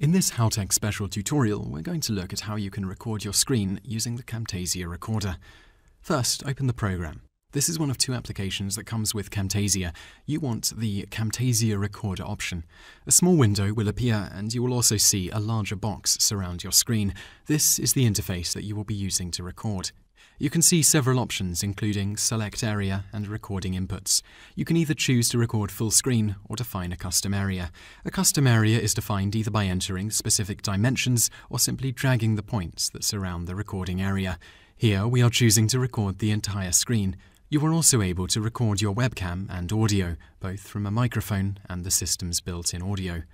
In this HowTech special tutorial, we're going to look at how you can record your screen using the Camtasia Recorder. First, open the program. This is one of two applications that comes with Camtasia. You want the Camtasia Recorder option. A small window will appear and you will also see a larger box surround your screen. This is the interface that you will be using to record. You can see several options including select area and recording inputs. You can either choose to record full screen or define a custom area. A custom area is defined either by entering specific dimensions or simply dragging the points that surround the recording area. Here we are choosing to record the entire screen. You are also able to record your webcam and audio, both from a microphone and the system's built-in audio.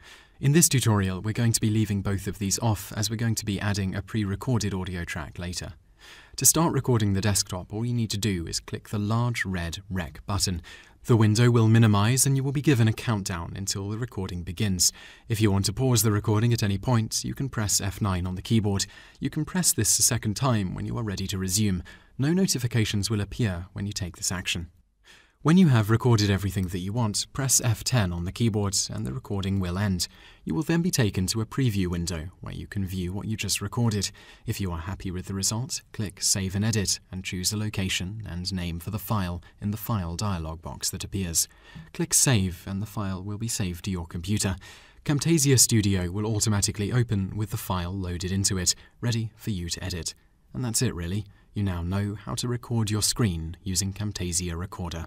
In this tutorial, we're going to be leaving both of these off as we're going to be adding a pre-recorded audio track later. To start recording the desktop, all you need to do is click the large red Rec button. The window will minimize and you will be given a countdown until the recording begins. If you want to pause the recording at any point, you can press F9 on the keyboard. You can press this a second time when you are ready to resume. No notifications will appear when you take this action. When you have recorded everything that you want, press F10 on the keyboard and the recording will end. You will then be taken to a preview window where you can view what you just recorded. If you are happy with the result, click Save and Edit and choose a location and name for the file in the File dialog box that appears. Click Save and the file will be saved to your computer. Camtasia Studio will automatically open with the file loaded into it, ready for you to edit. And that's it really. You now know how to record your screen using Camtasia Recorder.